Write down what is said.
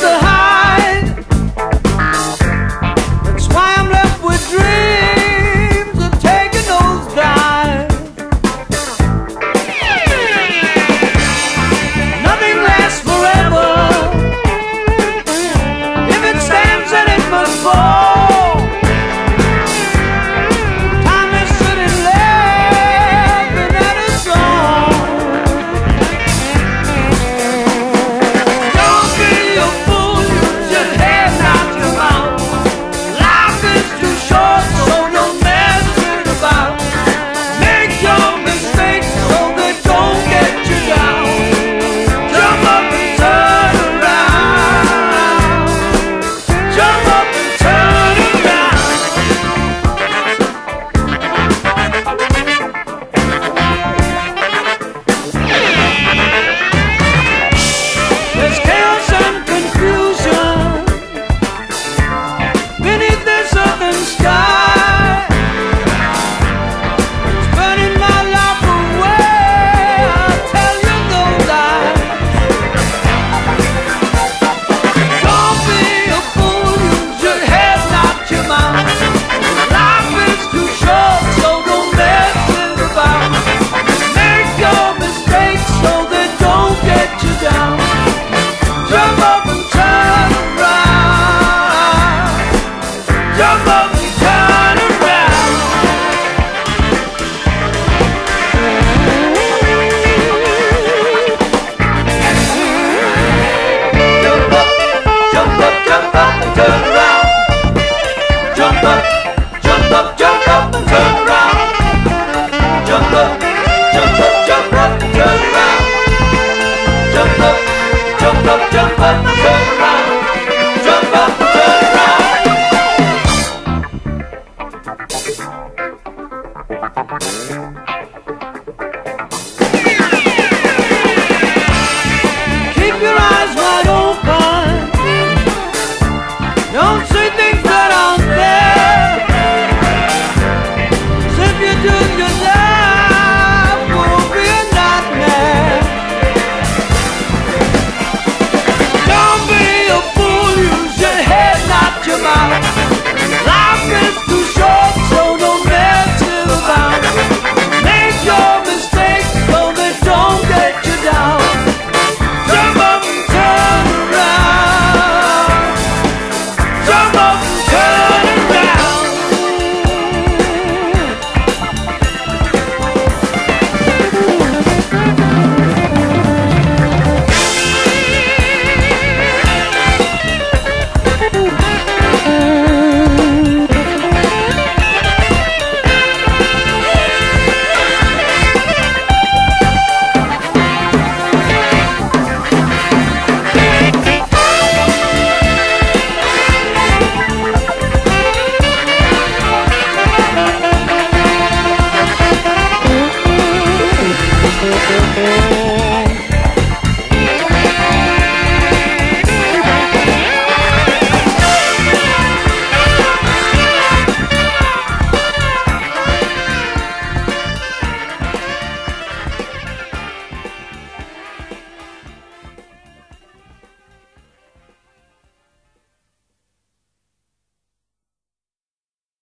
the Jumbo!